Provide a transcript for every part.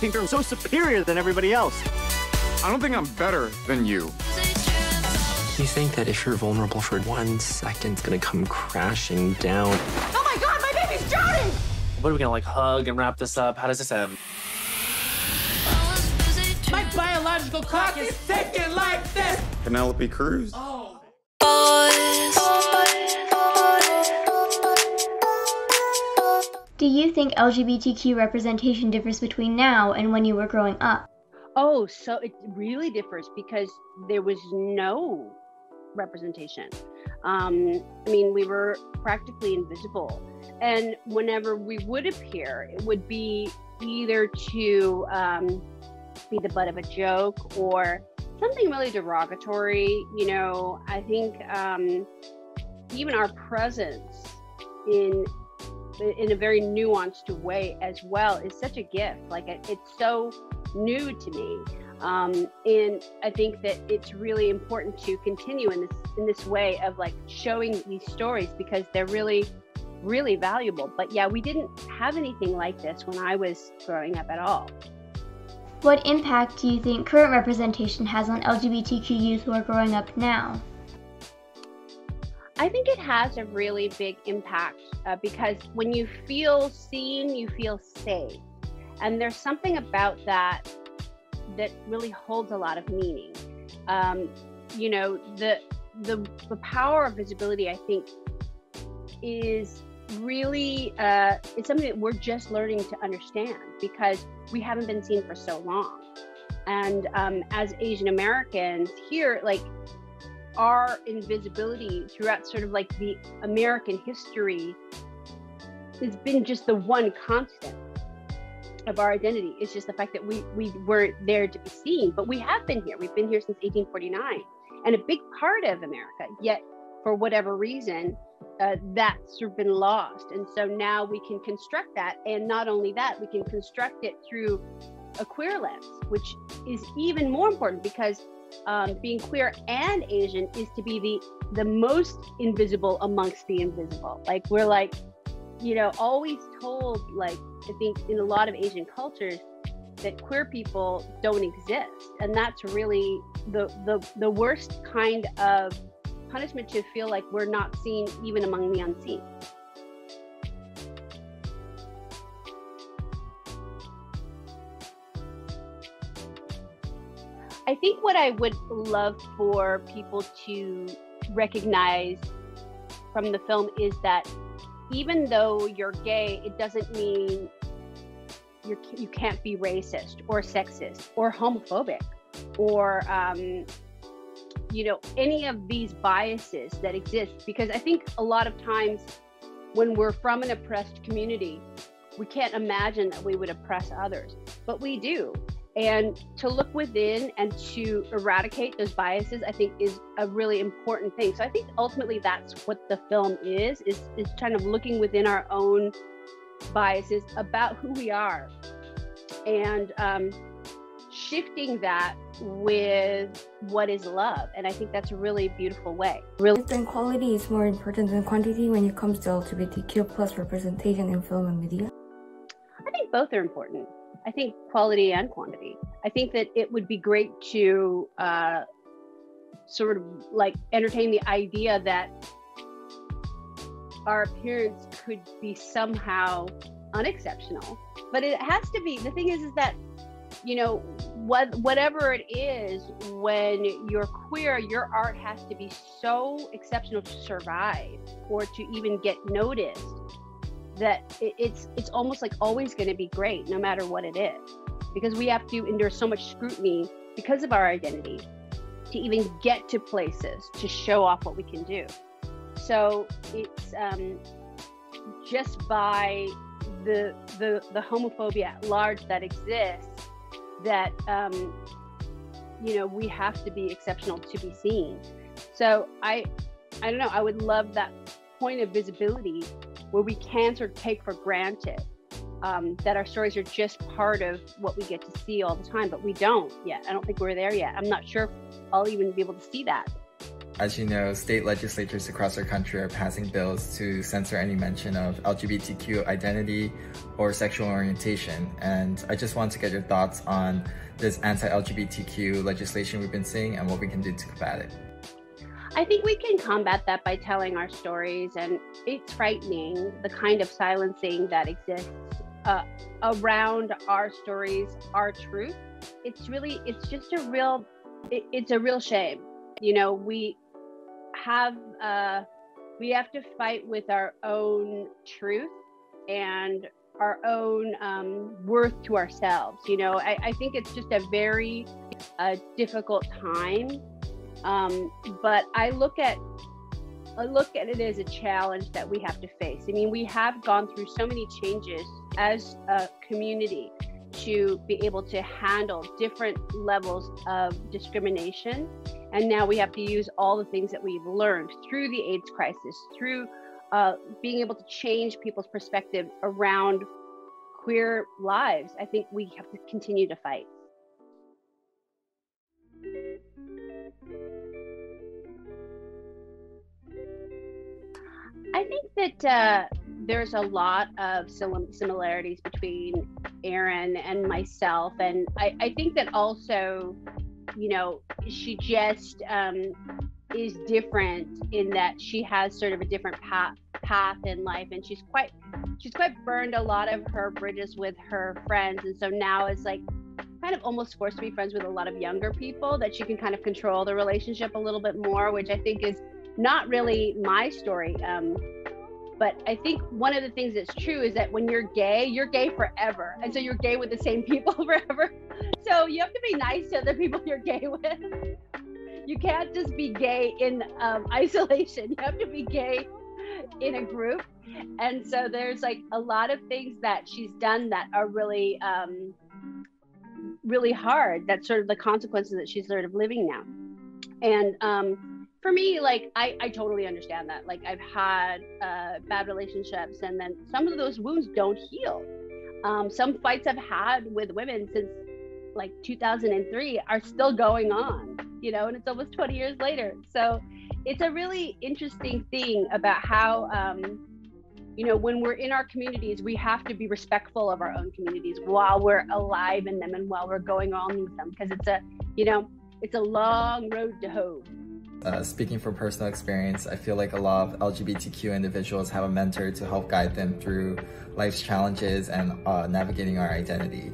think they're so superior than everybody else. I don't think I'm better than you. You think that if you're vulnerable for one second, it's gonna come crashing down. Oh my god, my baby's drowning! What are we gonna like hug and wrap this up? How does this end? My biological clock is ticking like this! Penelope Cruz. Oh. Do you think LGBTQ representation differs between now and when you were growing up? Oh, so it really differs because there was no representation. Um, I mean, we were practically invisible. And whenever we would appear, it would be either to um, be the butt of a joke or something really derogatory. You know, I think um, even our presence in in a very nuanced way as well is such a gift. Like it's so new to me, um, and I think that it's really important to continue in this in this way of like showing these stories because they're really really valuable. But yeah, we didn't have anything like this when I was growing up at all. What impact do you think current representation has on LGBTQ youth who are growing up now? I think it has a really big impact uh, because when you feel seen, you feel safe. And there's something about that that really holds a lot of meaning. Um, you know, the, the, the power of visibility, I think, is really uh, it's something that we're just learning to understand because we haven't been seen for so long. And um, as Asian Americans here, like our invisibility throughout sort of like the American history has been just the one constant of our identity. It's just the fact that we we weren't there to be seen, but we have been here. We've been here since 1849, and a big part of America. Yet, for whatever reason, uh, that's sort of been lost. And so now we can construct that, and not only that, we can construct it through a queer lens, which is even more important because um, being queer and Asian is to be the the most invisible amongst the invisible. Like we're like, you know, always told like I think in a lot of Asian cultures that queer people don't exist, and that's really the the the worst kind of punishment to feel like we're not seen even among the unseen. I think what I would love for people to recognize from the film is that even though you're gay, it doesn't mean you're, you can't be racist or sexist or homophobic or, um, you know, any of these biases that exist. Because I think a lot of times when we're from an oppressed community, we can't imagine that we would oppress others, but we do and to look within and to eradicate those biases i think is a really important thing. So i think ultimately that's what the film is is is kind of looking within our own biases about who we are. And um, shifting that with what is love. And i think that's a really beautiful way. Really then quality is more important than quantity when it comes to lgbtq plus representation in film and media i think both are important I think quality and quantity. I think that it would be great to uh, sort of like entertain the idea that our appearance could be somehow unexceptional. But it has to be. The thing is, is that you know what whatever it is when you're queer your art has to be so exceptional to survive or to even get noticed that it's it's almost like always going to be great no matter what it is. Because we have to endure so much scrutiny because of our identity to even get to places to show off what we can do. So it's um, just by the the the homophobia at large that exists that um, you know we have to be exceptional to be seen. So i i don't know i would love that point of visibility where we can sort of take for granted um, that our stories are just part of what we get to see all the time, but we don't yet. I don't think we're there yet. I'm not sure I'll even be able to see that as you know, state legislatures across our country are passing bills to censor any mention of LGBTQ identity or sexual orientation. And I just want to get your thoughts on this anti-LGBTQ legislation we've been seeing and what we can do to combat it. I think we can combat that by telling our stories, and it's frightening the kind of silencing that exists uh, around our stories, our truth. It's really, it's just a real, it, it's a real shame. You know, we have, uh, we have to fight with our own truth and our own um, worth to ourselves. You know, I, I think it's just a very uh, difficult time um, but I look at I look at it as a challenge that we have to face. I mean, we have gone through so many changes as a community to be able to handle different levels of discrimination. And now we have to use all the things that we've learned through the AIDS crisis, through uh, being able to change people's perspective around queer lives. I think we have to continue to fight. That uh, there's a lot of similarities between Erin and myself. And I, I think that also, you know, she just um, is different in that she has sort of a different path path in life and she's quite she's quite burned a lot of her bridges with her friends and so now it's like kind of almost forced to be friends with a lot of younger people that she can kind of control the relationship a little bit more which i think is not really my story. Um, but I think one of the things that's true is that when you're gay, you're gay forever. And so you're gay with the same people forever. So you have to be nice to other people you're gay with. You can't just be gay in um, isolation. You have to be gay in a group. And so there's like a lot of things that she's done that are really, um, really hard. That's sort of the consequences that she's sort of living now. And um, for me, like I, I totally understand that. Like I've had uh, bad relationships, and then some of those wounds don't heal. Um, some fights I've had with women since like 2003 are still going on, you know, and it's almost 20 years later. So it's a really interesting thing about how, um, you know, when we're in our communities, we have to be respectful of our own communities while we're alive in them and while we're going on with them, because it's a, you know, it's a long road to hoe. Uh, speaking from personal experience, I feel like a lot of LGBTQ individuals have a mentor to help guide them through life's challenges and uh, navigating our identity.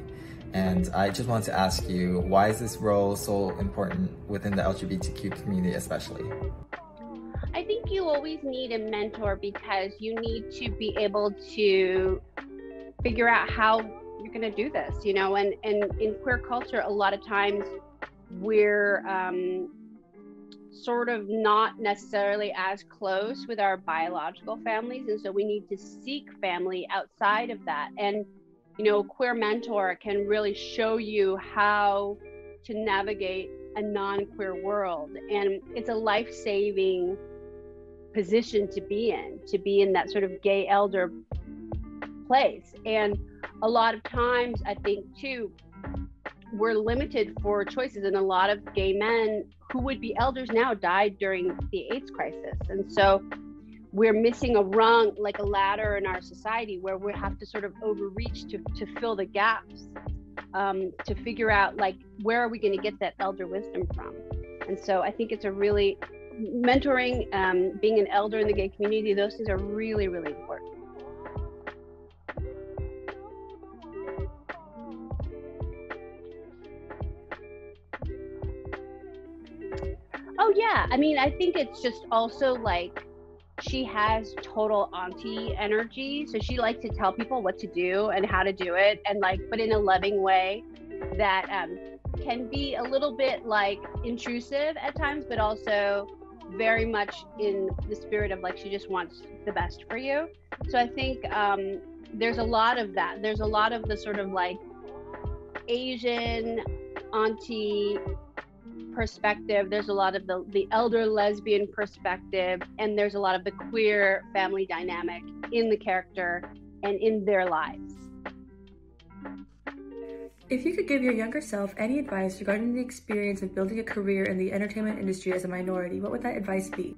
And I just want to ask you, why is this role so important within the LGBTQ community especially? I think you always need a mentor because you need to be able to figure out how you're going to do this, you know, and, and in queer culture, a lot of times we're um, sort of not necessarily as close with our biological families. And so we need to seek family outside of that. And, you know, Queer Mentor can really show you how to navigate a non queer world. And it's a life saving position to be in, to be in that sort of gay elder place. And a lot of times, I think, too, we're limited for choices and a lot of gay men who would be elders now died during the AIDS crisis. And so we're missing a rung, like a ladder in our society where we have to sort of overreach to, to fill the gaps, um, to figure out like where are we going to get that elder wisdom from. And so I think it's a really mentoring, um, being an elder in the gay community, those things are really, really important. Yeah, I mean, I think it's just also like she has total auntie energy, so she likes to tell people what to do and how to do it, and like, but in a loving way that um, can be a little bit like intrusive at times, but also very much in the spirit of like she just wants the best for you. So I think um, there's a lot of that. There's a lot of the sort of like Asian auntie perspective there's a lot of the, the elder lesbian perspective and there's a lot of the queer family dynamic in the character and in their lives If you could give your younger self any advice regarding the experience of building a career in the entertainment industry as a minority, what would that advice be?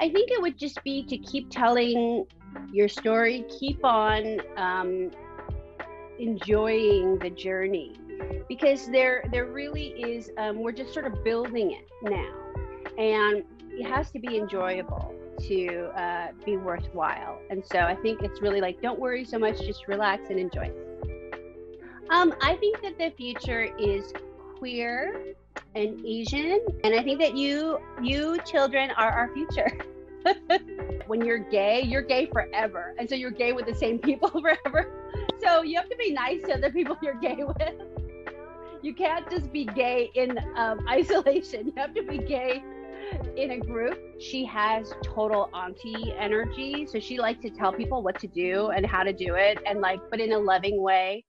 I think it would just be to keep telling your story, keep on um, enjoying the journey, because there there really is. Um, we're just sort of building it now, and it has to be enjoyable to uh, be worthwhile. And so I think it's really like don't worry so much, just relax and enjoy. Um, I think that the future is queer and Asian, and I think that you you children are our future. when you're gay, you're gay forever, and so you're gay with the same people forever. So you have to be nice to the people you're gay with. You can't just be gay in um, isolation. You have to be gay in a group. She has total auntie energy, so she likes to tell people what to do and how to do it, and like, but in a loving way